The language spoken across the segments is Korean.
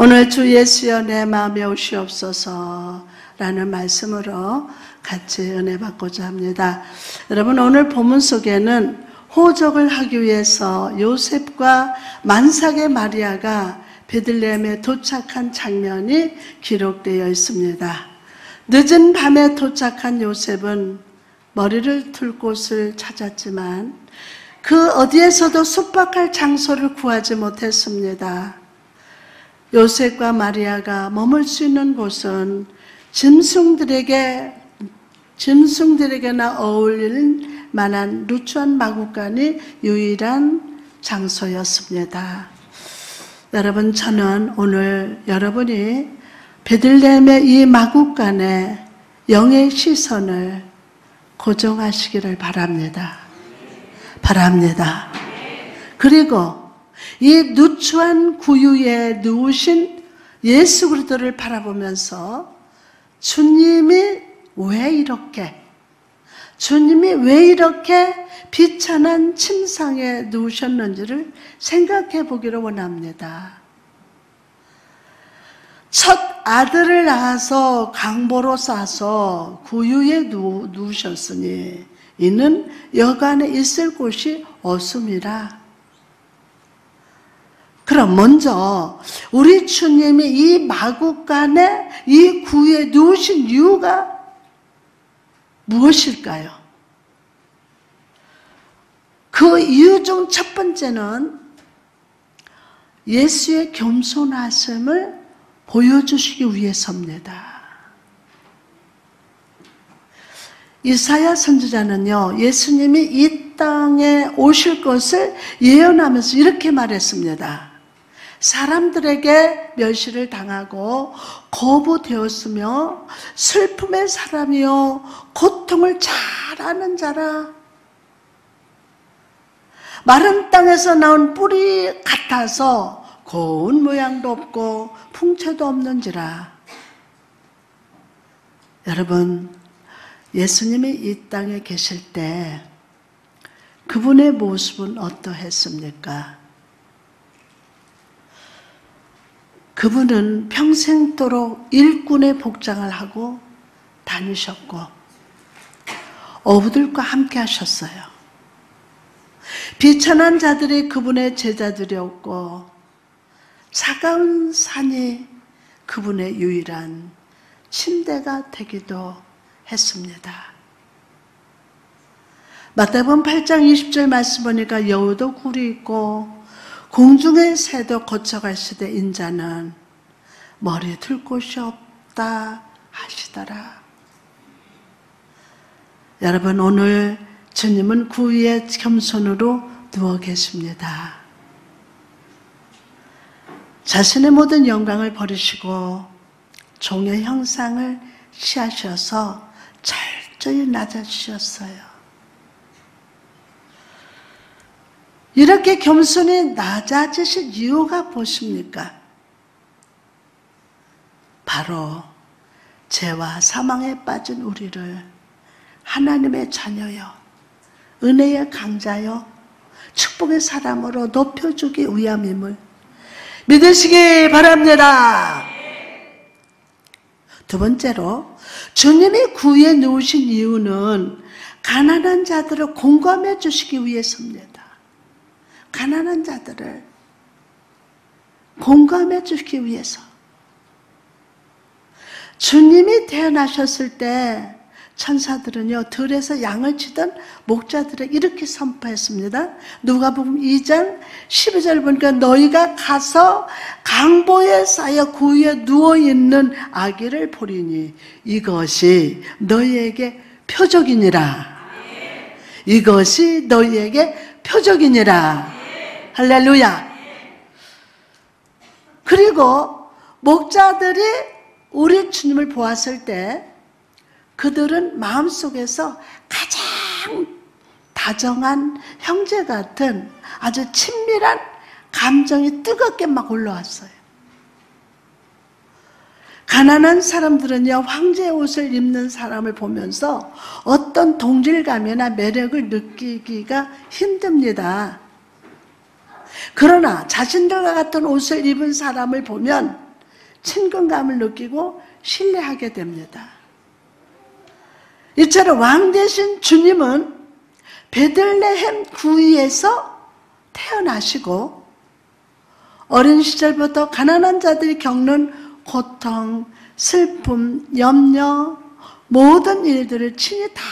오늘 주 예수여 내 마음에 오시옵소서 라는 말씀으로 같이 은혜 받고자 합니다. 여러분 오늘 본문 속에는 호적을 하기 위해서 요셉과 만삭의 마리아가 베들레헴에 도착한 장면이 기록되어 있습니다. 늦은 밤에 도착한 요셉은 머리를 둘 곳을 찾았지만 그 어디에서도 숙박할 장소를 구하지 못했습니다. 요셉과 마리아가 머물 수 있는 곳은 짐승들에게 짐승들에게나 어울릴 만한 루추한 마구간이 유일한 장소였습니다. 여러분 저는 오늘 여러분이 베들레헴의 이 마구간에 영의 시선을 고정하시기를 바랍니다. 바랍니다. 그리고 이 누추한 구유에 누우신 예수 그리스도를 바라보면서 주님이 왜 이렇게 주님이 왜 이렇게 비천한 침상에 누우셨는지를 생각해 보기를 원합니다. 첫 아들을 낳아서 강보로 싸서 구유에 누, 누우셨으니 이는 여간에 있을 곳이 없음이라. 그럼 먼저 우리 주님이 이 마국간에 이 구에 누우신 이유가 무엇일까요? 그 이유 중 첫 번째는 예수의 겸손하심을 보여주시기 위해서입니다. 이사야 선지자는요, 예수님이 이 땅에 오실 것을 예언하면서 이렇게 말했습니다. 사람들에게 멸시를 당하고 거부되었으며 슬픔의 사람이요 고통을 잘 아는 자라 마른 땅에서 나온 뿌리 같아서 고운 모양도 없고 풍채도 없는지라 여러분 예수님이 이 땅에 계실 때 그분의 모습은 어떠했습니까? 그분은 평생도록 일꾼의 복장을 하고 다니셨고 어부들과 함께 하셨어요. 비천한 자들이 그분의 제자들이었고 차가운 산이 그분의 유일한 침대가 되기도 했습니다. 마태복음 8장 20절 말씀 보니까 여우도 굴이 있고 공중의 새도 거쳐갈 시대 인자는 머리 둘 곳이 없다 하시더라. 여러분 오늘 주님은 구위에 겸손으로 누워 계십니다. 자신의 모든 영광을 버리시고 종의 형상을 취하셔서 철저히 낮아지셨어요. 이렇게 겸손히 낮아지신 이유가 무엇입니까? 바로 죄와 사망에 빠진 우리를 하나님의 자녀여, 은혜의 강자여, 축복의 사람으로 높여주기 위함임을 믿으시기 바랍니다. 두 번째로 주님이 구에 누우신 이유는 가난한 자들을 공감해 주시기 위해서입니다. 가난한 자들을 공감해 주기 위해서 주님이 태어나셨을 때 천사들은요 들에서 양을 치던 목자들을 이렇게 선포했습니다. 누가복음 2장 12절 보니까 너희가 가서 강보에 쌓여 구위에 누워 있는 아기를 보리니 이것이 너희에게 표적이니라. 이것이 너희에게 표적이니라. 할렐루야. 그리고 목자들이 우리 주님을 보았을 때 그들은 마음속에서 가장 다정한 형제 같은 아주 친밀한 감정이 뜨겁게 막 올라왔어요. 가난한 사람들은요, 황제의 옷을 입는 사람을 보면서 어떤 동질감이나 매력을 느끼기가 힘듭니다. 그러나 자신들과 같은 옷을 입은 사람을 보면 친근감을 느끼고 신뢰하게 됩니다. 이처럼 왕 대신 주님은 베들레헴 구이에서 태어나시고 어린 시절부터 가난한 자들이 겪는 고통, 슬픔, 염려, 모든 일들을 친히 다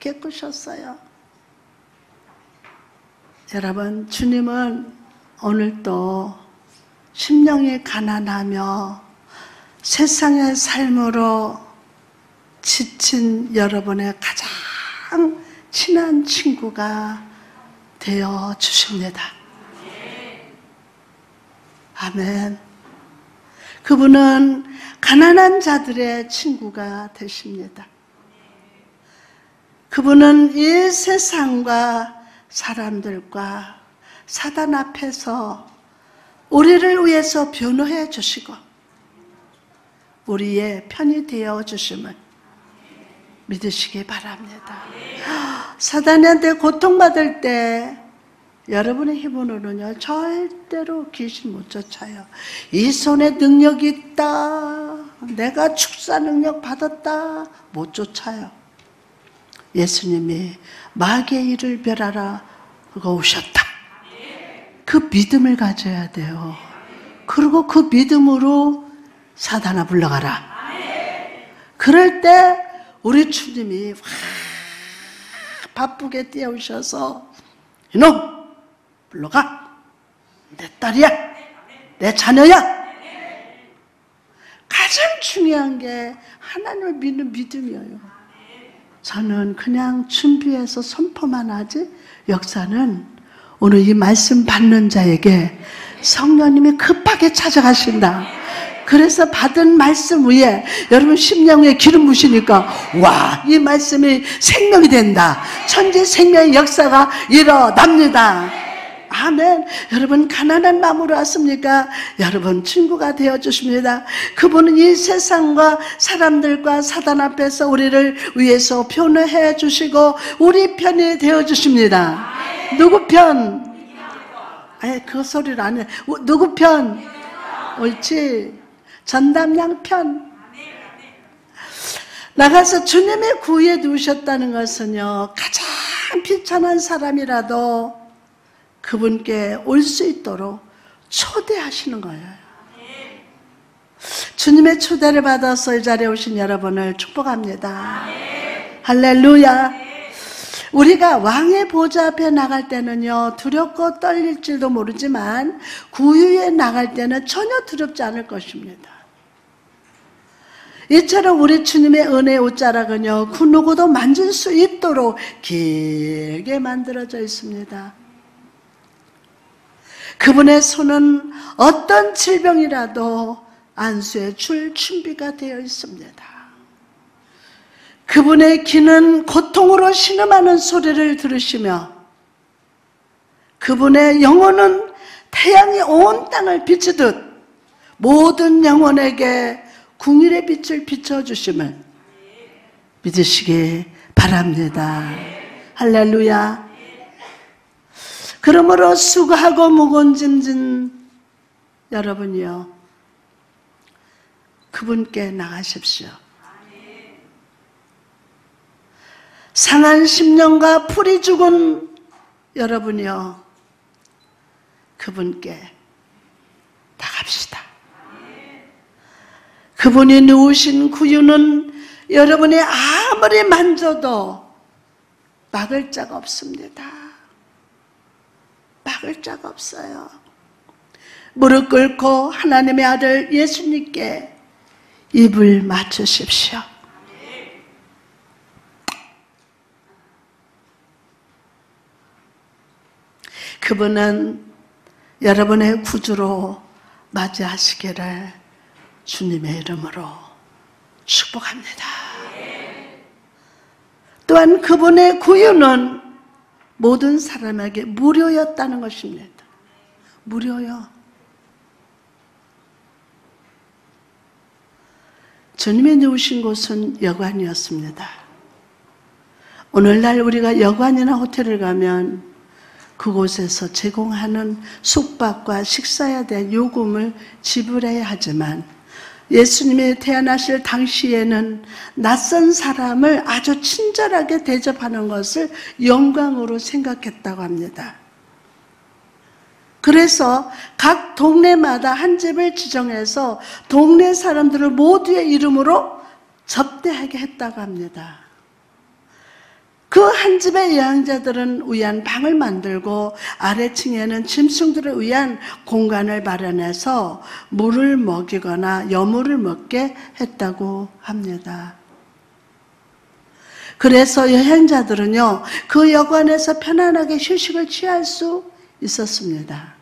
겪으셨어요. 여러분, 주님은 오늘도 심령이 가난하며 세상의 삶으로 지친 여러분의 가장 친한 친구가 되어 주십니다. 아멘. 그분은 가난한 자들의 친구가 되십니다. 그분은 이 세상과 사람들과 사단 앞에서 우리를 위해서 변호해 주시고 우리의 편이 되어 주심을 믿으시기 바랍니다. 사단한테 고통받을 때 여러분의 힘으로는요 절대로 귀신 못 쫓아요. 이 손에 능력이 있다. 내가 축사 능력 받았다. 못 쫓아요. 예수님이 마귀의 일을 멸하라 오셨다. 그 믿음을 가져야 돼요. 그리고 그 믿음으로 사단아 불러가라. 그럴 때 우리 주님이 바쁘게 뛰어오셔서 이놈 불러가 내 딸이야 내 자녀야 가장 중요한 게 하나님을 믿는 믿음이에요 저는 그냥 준비해서 선포만 하지 역사는 오늘 이 말씀 받는 자에게 성령님이 급하게 찾아가신다 그래서 받은 말씀 위에 여러분 심령 위에 기름 부시니까 와, 이 말씀이 생명이 된다. 천재 생명의 역사가 일어납니다. 아멘. 여러분 가난한 마음으로 왔습니까? 여러분 친구가 되어 주십니다. 그분은 이 세상과 사람들과 사단 앞에서 우리를 위해서 표현해 주시고 우리 편이 되어 주십니다. 누구 편? 아예 그 소리를 안 해. 누구 편? 옳지. 전담양 편. 나가서 주님의 구에 두셨다는 것은요, 가장 비천한 사람이라도 그분께 올 수 있도록 초대하시는 거예요. 주님의 초대를 받아서 이 자리에 오신 여러분을 축복합니다. 할렐루야. 우리가 왕의 보좌 앞에 나갈 때는요, 두렵고 떨릴지도 모르지만, 구유에 나갈 때는 전혀 두렵지 않을 것입니다. 이처럼 우리 주님의 은혜 옷자락은요, 그 누구도 만질 수 있도록 길게 만들어져 있습니다. 그분의 손은 어떤 질병이라도 안수해 줄 준비가 되어 있습니다. 그분의 귀는 고통으로 신음하는 소리를 들으시며 그분의 영혼은 태양이 온 땅을 비추듯 모든 영혼에게 궁일의 빛을 비춰주심을 믿으시기 바랍니다. 할렐루야. 그러므로 수고하고 무거운 짐진 여러분이요. 그분께 나가십시오. 상한 심령과 풀이 죽은 여러분이요. 그분께 나갑시다. 그분이 누우신 구유는 여러분이 아무리 만져도 막을 자가 없습니다. 막을 자가 없어요. 무릎 꿇고 하나님의 아들 예수님께 입을 맞추십시오. 그분은 여러분의 구주로 맞이하시기를 주님의 이름으로 축복합니다. 또한 그분의 구유는 모든 사람에게 무료였다는 것입니다. 무료요. 주님이 누우신 곳은 여관이었습니다. 오늘날 우리가 여관이나 호텔을 가면 그곳에서 제공하는 숙박과 식사에 대한 요금을 지불해야 하지만 예수님이 태어나실 당시에는 낯선 사람을 아주 친절하게 대접하는 것을 영광으로 생각했다고 합니다. 그래서 각 동네마다 한 집을 지정해서 동네 사람들을 모두의 이름으로 접대하게 했다고 합니다. 그 한 집의 여행자들은 위한 방을 만들고 아래층에는 짐승들을 위한 공간을 마련해서 물을 먹이거나 여물을 먹게 했다고 합니다. 그래서 여행자들은요, 그 여관에서 편안하게 휴식을 취할 수 있었습니다.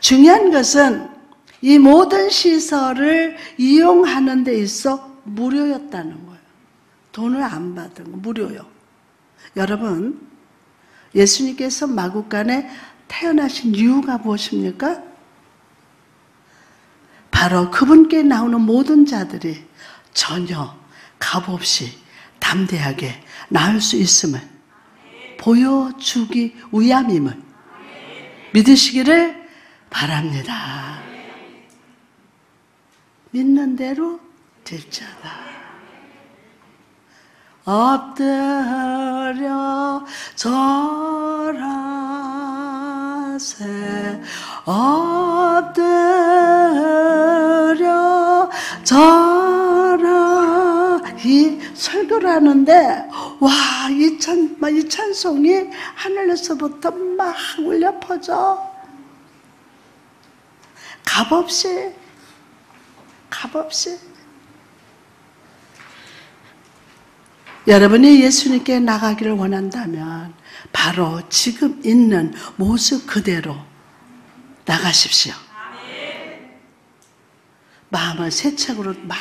중요한 것은 이 모든 시설을 이용하는 데 있어 무료였다는 거예요. 돈을 안 받은 거, 무료요. 여러분, 예수님께서 마국간에 태어나신 이유가 무엇입니까? 바로 그분께 나오는 모든 자들이 전혀 값없이 담대하게 나을 수 있음을 보여주기 위함임을 믿으시기를 바랍니다. 믿는 대로 될자다. 엎드려 절하세. 엎드려 절하 이 설교를 하는데 와 이 찬, 이 찬송이 하늘에서부터 막 울려 퍼져. 값없이 값없이 여러분이 예수님께 나가기를 원한다면 바로 지금 있는 모습 그대로 나가십시오. 마음을 새 책으로 막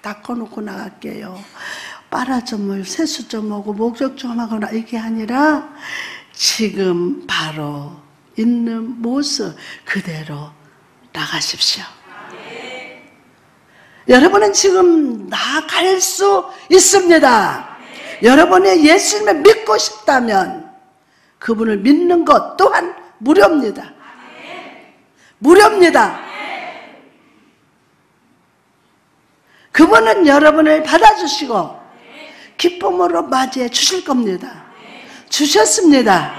닦아놓고 나갈게요. 빨아 점을 세수 좀 하고 목적 좀 하거나 이게 아니라 지금 바로 있는 모습 그대로 나가십시오. 여러분은 지금 나갈 수 있습니다. 여러분이 예수님을 믿고 싶다면 그분을 믿는 것 또한 무료입니다. 무료입니다. 그분은 여러분을 받아주시고 기쁨으로 맞이해 주실 겁니다. 주셨습니다.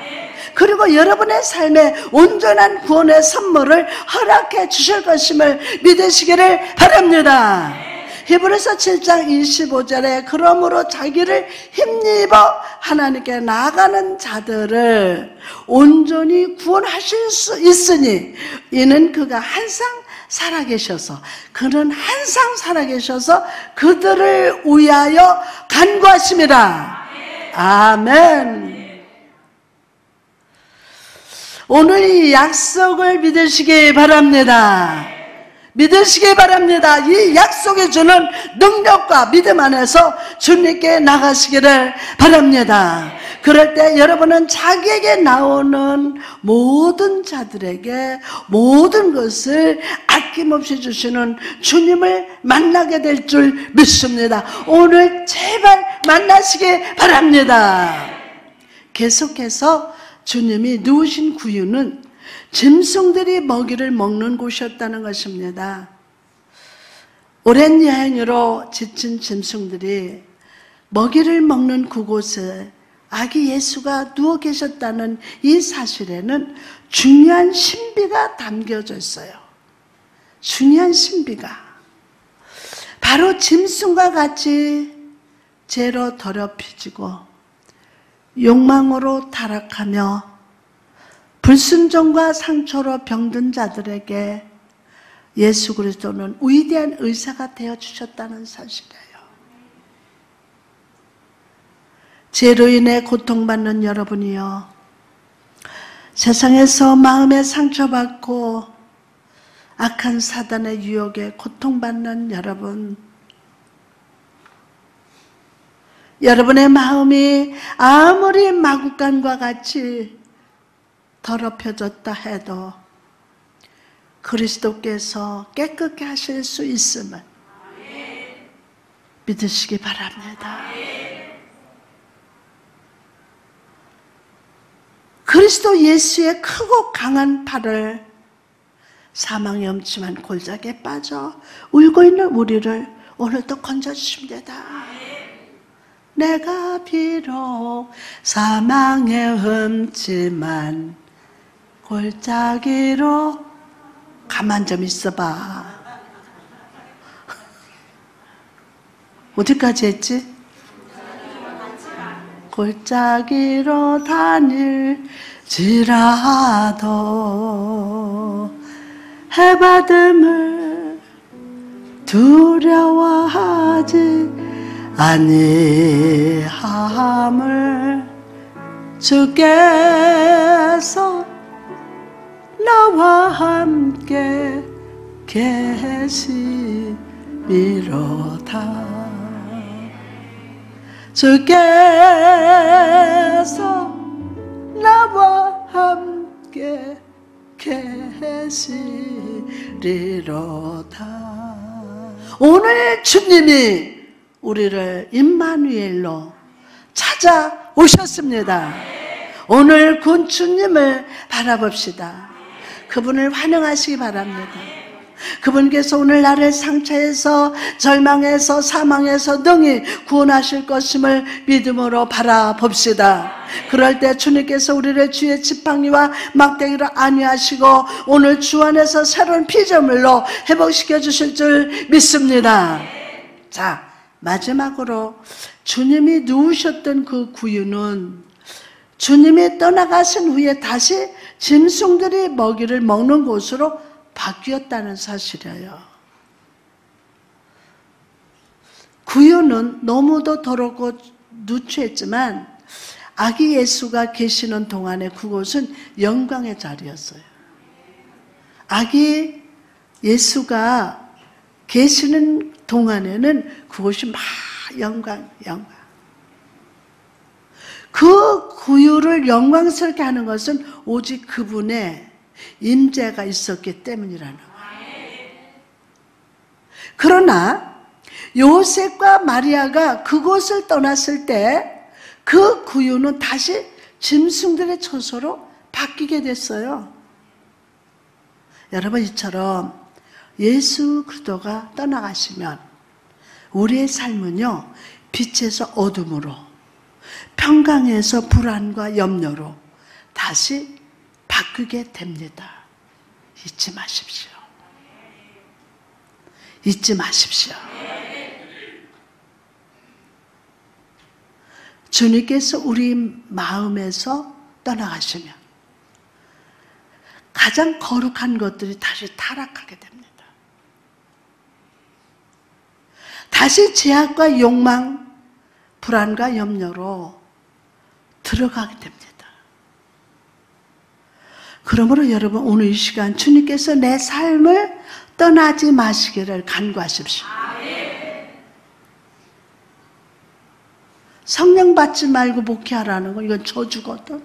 그리고 여러분의 삶에 온전한 구원의 선물을 허락해 주실 것임을 믿으시기를 바랍니다. 히브리서 7장 25절에 그러므로 자기를 힘입어 하나님께 나가는 자들을 온전히 구원하실 수 있으니 이는 그가 항상 살아계셔서 그는 항상 살아계셔서 그들을 위하여 간구하십니다. 아멘. 오늘 이 약속을 믿으시기 바랍니다. 믿으시기 바랍니다. 이 약속해 주는 능력과 믿음 안에서 주님께 나가시기를 바랍니다. 그럴 때 여러분은 자기에게 나오는 모든 자들에게 모든 것을 아낌없이 주시는 주님을 만나게 될 줄 믿습니다. 오늘 제발 만나시기 바랍니다. 계속해서 주님이 누우신 구유는 짐승들이 먹이를 먹는 곳이었다는 것입니다. 오랜 여행으로 지친 짐승들이 먹이를 먹는 그곳에 아기 예수가 누워 계셨다는 이 사실에는 중요한 신비가 담겨져 있어요. 중요한 신비가. 바로 짐승과 같이 죄로 더럽혀지고 욕망으로 타락하며 불순종과 상처로 병든 자들에게 예수 그리스도는 위대한 의사가 되어 주셨다는 사실이에요. 죄로 인해 고통받는 여러분이요. 세상에서 마음에 상처받고 악한 사단의 유혹에 고통받는 여러분. 여러분의 마음이 아무리 마구간과 같이 더럽혀졌다 해도 그리스도께서 깨끗게 하실 수 있음을 믿으시기 바랍니다. 그리스도 예수의 크고 강한 팔을 사망의 엄침한 골짜기에 빠져 울고 있는 우리를 오늘도 건져주십니다. 내가 비록 사망의 흠침한 골짜기로 가만 좀 있어봐. 어디까지 했지? 골짜기로 다닐지라도 해받음을 두려워하지 아니함을 주께서 나와 함께 계시미로다 주께서 나와 함께 계시리로다 오늘 주님이 우리를 임마누엘로 찾아오셨습니다. 오늘 군 주님을 바라봅시다. 그분을 환영하시기 바랍니다. 그분께서 오늘 나를 상처에서 절망에서 사망에서 능히 구원하실 것임을 믿음으로 바라봅시다. 그럴 때 주님께서 우리를 주의 지팡이와 막대기로 안위하시고 오늘 주 안에서 새로운 피조물로 회복시켜 주실 줄 믿습니다. 자, 마지막으로 주님이 누우셨던 그 구유는 주님이 떠나가신 후에 다시 짐승들이 먹이를 먹는 곳으로 바뀌었다는 사실이에요. 구유는 너무도 더럽고 누추했지만 아기 예수가 계시는 동안에 그곳은 영광의 자리였어요. 아기 예수가 계시는 동안에는 그곳이 막 영광, 영광. 그 구유를 영광스럽게 하는 것은 오직 그분의 임재가 있었기 때문이라는 거예요. 그러나 요셉과 마리아가 그곳을 떠났을 때 그 구유는 다시 짐승들의 처소로 바뀌게 됐어요. 여러분 이처럼 예수 그리스도가 떠나가시면 우리의 삶은요 빛에서 어둠으로 평강에서 불안과 염려로 다시 바꾸게 됩니다. 잊지 마십시오. 잊지 마십시오. 주님께서 우리 마음에서 떠나가시면 가장 거룩한 것들이 다시 타락하게 됩니다. 다시 제약과 욕망, 불안과 염려로 들어가게 됩니다. 그러므로 여러분 오늘 이 시간 주님께서 내 삶을 떠나지 마시기를 간구하십시오. 성령 받지 말고 목회하라는 거 이건 저주거든.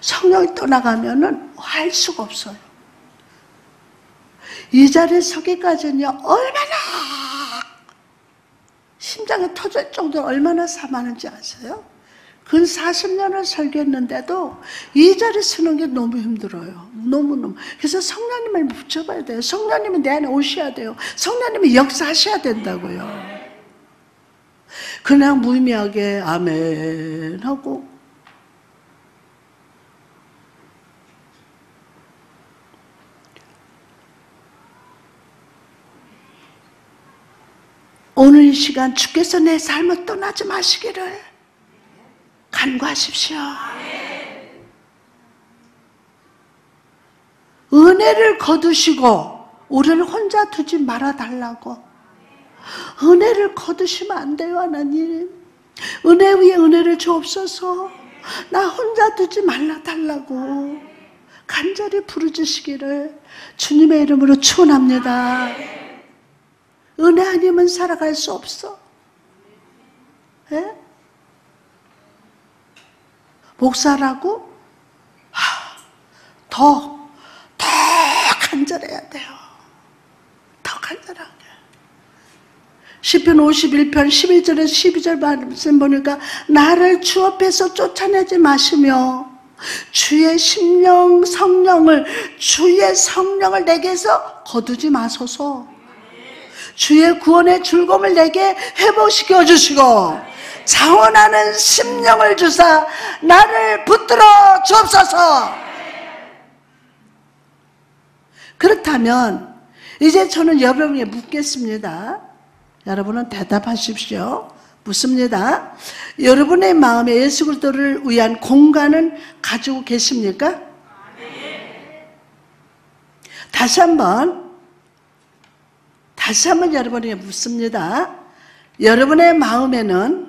성령이 떠나가면은 할 수가 없어요. 이 자리에 서기까지는요 얼마나 심장이 터질 정도로 얼마나 사하는지 아세요? 근 40년을 설교했는데도 이 자리 서는 게 너무 힘들어요. 너무너무. 그래서 성령님을 붙여봐야 돼요. 성령님은 내 안에 오셔야 돼요. 성령님이 역사하셔야 된다고요. 그냥 무의미하게 아멘 하고 오늘 이 시간 주께서 내 삶을 떠나지 마시기를 간구하십시오. 은혜를 거두시고 우리를 혼자 두지 말아 달라고. 은혜를 거두시면 안 돼요, 하나님. 은혜 위에 은혜를 주옵소서. 나 혼자 두지 말라 달라고. 간절히 부르짖으시기를 주님의 이름으로 축원합니다. 은혜 아니면 살아갈 수 없어. 예? 목사라고 하, 더, 더 간절해야 돼요. 더 간절하게. 10편 51편 11절에서 12절 말씀 보니까 나를 주 앞에서 쫓아내지 마시며 주의 심령 성령을 주의 성령을 내게서 거두지 마소서. 주의 구원의 즐거움을 내게 회복시켜 주시고 자원하는 심령을 주사 나를 붙들어 주옵소서. 그렇다면 이제 저는 여러분에게 묻겠습니다. 여러분은 대답하십시오. 묻습니다. 여러분의 마음에 예수 그리스도를 위한 공간은 가지고 계십니까? 다시 한번 다시 한번 여러분에게 묻습니다. 여러분의 마음에는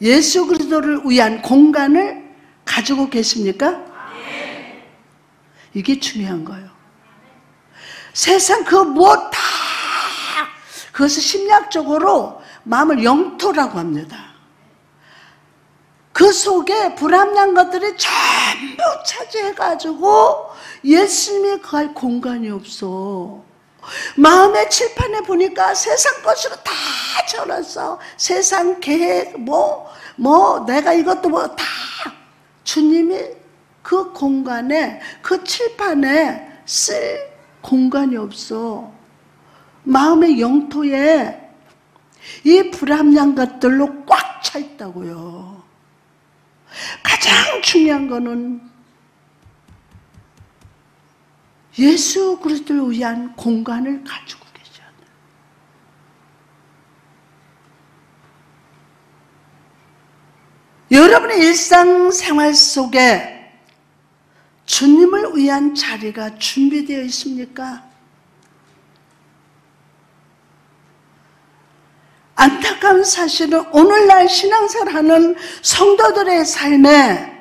예수 그리스도를 위한 공간을 가지고 계십니까? 이게 중요한 거예요. 세상 그 무엇 다 그것을 심리학적으로 마음을 영토라고 합니다. 그 속에 불합리한 것들이 전부 차지해가지고 예수님이 거할 공간이 없어. 마음의 칠판에 보니까 세상 것으로 다 채워놨어. 세상 계획, 뭐, 뭐, 내가 이것도 뭐, 다. 주님이 그 공간에, 그 칠판에 쓸 공간이 없어. 마음의 영토에 이 불합리한 것들로 꽉 차 있다고요. 가장 중요한 거는 예수 그리스도를 위한 공간을 가지고 계셔야 돼요. 여러분의 일상생활 속에 주님을 위한 자리가 준비되어 있습니까? 안타까운 사실은 오늘날 신앙생활하는 성도들의 삶에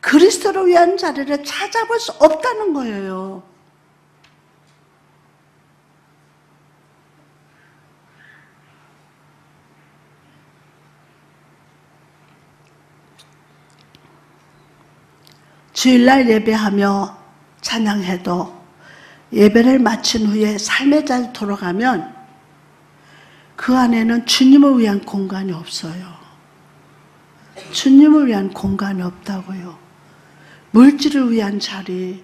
그리스도를 위한 자리를 찾아볼 수 없다는 거예요. 주일날 예배하며 찬양해도 예배를 마친 후에 삶의 자리 돌아가면 그 안에는 주님을 위한 공간이 없어요. 주님을 위한 공간이 없다고요. 물질을 위한 자리,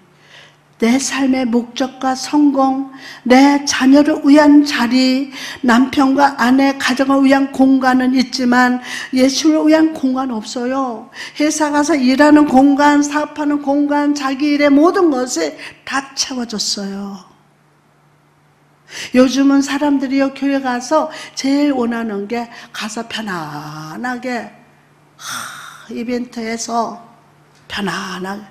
내 삶의 목적과 성공, 내 자녀를 위한 자리, 남편과 아내, 가정을 위한 공간은 있지만 예수를 위한 공간 없어요. 회사 가서 일하는 공간, 사업하는 공간, 자기 일의 모든 것이 다 채워졌어요. 요즘은 사람들이요, 교회 가서 제일 원하는 게 가서 편안하게, 하, 이벤트에서 편안하게.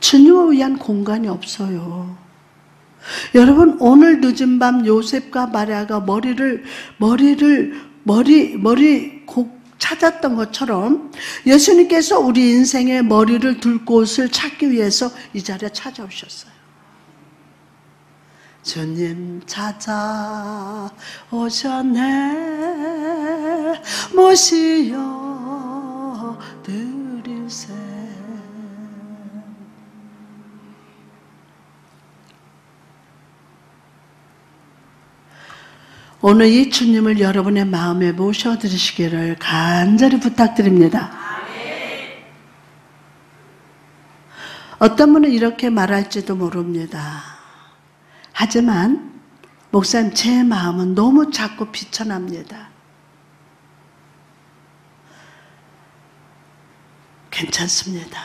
주님을 위한 공간이 없어요. 여러분, 오늘 늦은 밤 요셉과 마리아가 머리를, 머리를, 머리, 머리 곡 찾았던 것처럼 예수님께서 우리 인생의 머리를 둘 곳을 찾기 위해서 이 자리에 찾아오셨어요. 주님 찾아 오셨네 모시어 드릴세 오늘 이 주님을 여러분의 마음에 모셔 드리시기를 간절히 부탁드립니다. 어떤 분은 이렇게 말할지도 모릅니다. 하지만 목사님 제 마음은 너무 작고 비천합니다. 괜찮습니다.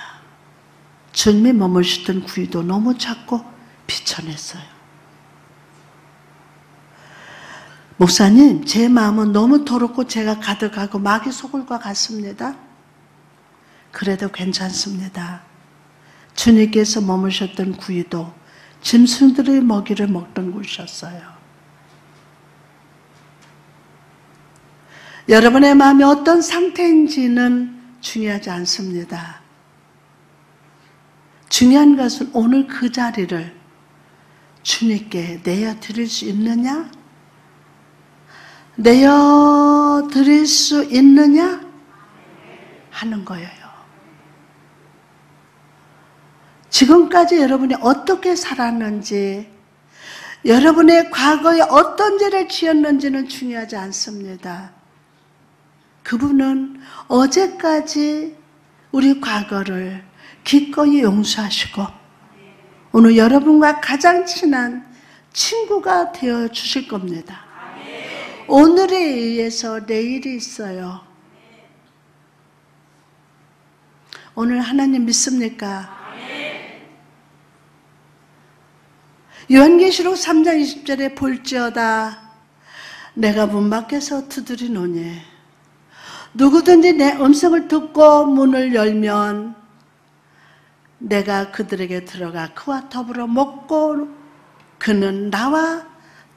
주님이 머무시던 구이도 너무 작고 비천했어요. 목사님, 제 마음은 너무 더럽고 제가 가득하고 마귀 속을 것 같습니다. 그래도 괜찮습니다. 주님께서 머무셨던 구이도 짐승들의 먹이를 먹던 곳이었어요. 여러분의 마음이 어떤 상태인지는 중요하지 않습니다. 중요한 것은 오늘 그 자리를 주님께 내어 드릴 수 있느냐? 내어 드릴 수 있느냐? 하는 거예요. 지금까지 여러분이 어떻게 살았는지, 여러분의 과거에 어떤 죄를 지었는지는 중요하지 않습니다. 그분은 어제까지 우리 과거를 기꺼이 용서하시고 오늘 여러분과 가장 친한 친구가 되어 주실 겁니다. 오늘에 의해서 내일이 있어요. 오늘 하나님 믿습니까? 요한계시록 3장 20절에 볼지어다 내가 문 밖에서 두드리노니 누구든지 내 음성을 듣고 문을 열면 내가 그들에게 들어가 그와 더불어 먹고 그는 나와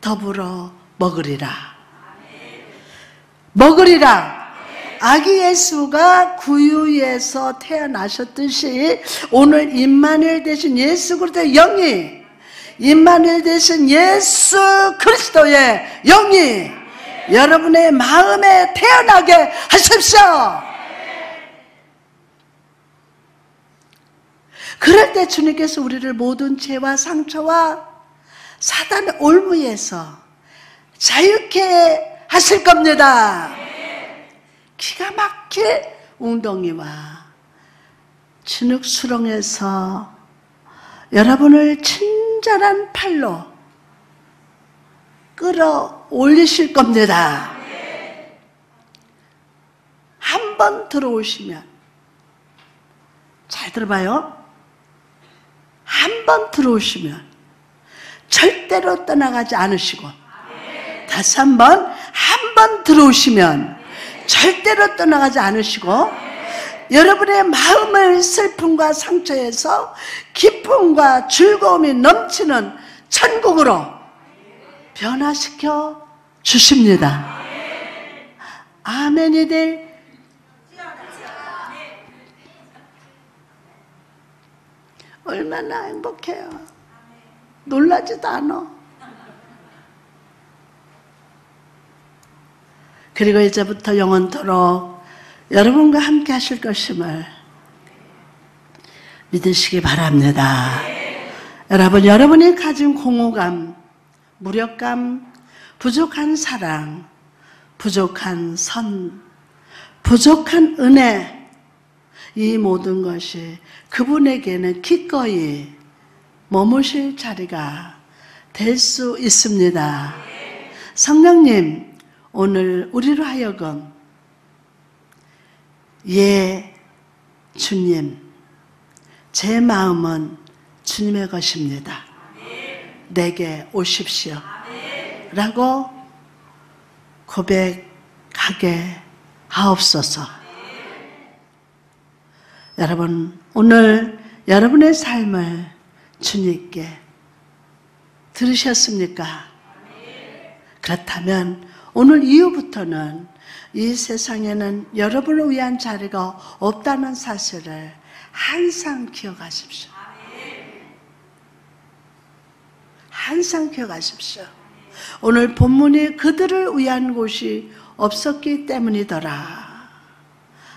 더불어 먹으리라. 먹으리라. 아기 예수가 구유에서 태어나셨듯이 오늘 임마누엘 대신 예수 그리스도의 영이 임마누엘 대신 예수 그리스도의 영이 여러분의 마음에 태어나게 하십시오. 그럴 때 주님께서 우리를 모든 죄와 상처와 사단의 올무에서 자유케 하실 겁니다. 기가 막힐 웅덩이와 진흙 수렁에서 여러분을 친 절한 팔로 끌어올리실 겁니다. 한 번 들어오시면 잘 들어봐요. 한 번 들어오시면 절대로 떠나가지 않으시고 다시 한 번 한 번 들어오시면 절대로 떠나가지 않으시고 여러분의 마음을 슬픔과 상처에서 기쁨과 즐거움이 넘치는 천국으로 변화시켜 주십니다. 아멘이 될 얼마나 행복해요. 놀라지도 않아. 그리고 이제부터 영원토록 여러분과 함께 하실 것임을 믿으시기 바랍니다. 여러분, 여러분이 가진 공허감, 무력감, 부족한 사랑, 부족한 선, 부족한 은혜, 이 모든 것이 그분에게는 기꺼이 머무실 자리가 될 수 있습니다. 성령님, 오늘 우리로 하여금 예, 주님, 제 마음은 주님의 것입니다. 내게 오십시오. 라고 고백하게 하옵소서. 여러분, 오늘 여러분의 삶을 주님께 들으셨습니까? 그렇다면 오늘 이후부터는 이 세상에는 여러분을 위한 자리가 없다는 사실을 항상 기억하십시오. 항상 기억하십시오. 오늘 본문이 그들을 위한 곳이 없었기 때문이더라.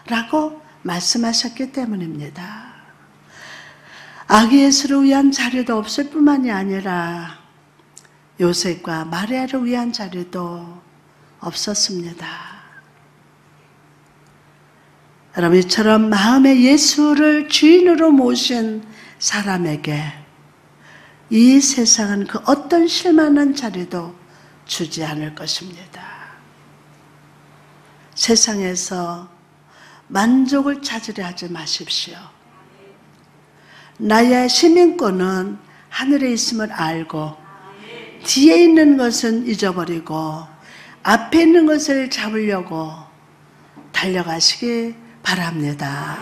라고 말씀하셨기 때문입니다. 아기 예수를 위한 자리도 없을 뿐만이 아니라 요셉과 마리아를 위한 자리도 없었습니다. 여러분 이처럼 마음에 예수를 주인으로 모신 사람에게 이 세상은 그 어떤 실만한 자리도 주지 않을 것입니다. 세상에서 만족을 찾으려 하지 마십시오. 나의 시민권은 하늘에 있음을 알고 뒤에 있는 것은 잊어버리고 앞에 있는 것을 잡으려고 달려가시기 바랍니다.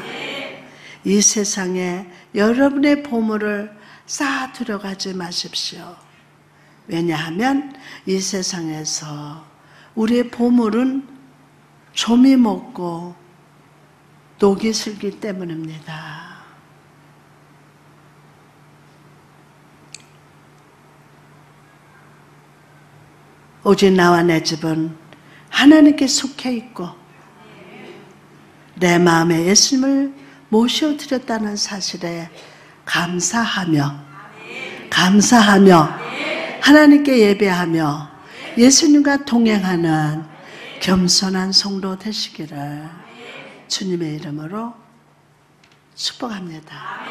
이 세상에 여러분의 보물을 쌓아 들어가지 마십시오. 왜냐하면 이 세상에서 우리의 보물은 좀이 먹고 독이 슬기 때문입니다. 오직 나와 내 집은 하나님께 속해 있고 내 마음에 예수님을 모셔드렸다는 사실에 감사하며 감사하며 하나님께 예배하며 예수님과 동행하는 겸손한 성도 되시기를 주님의 이름으로 축복합니다.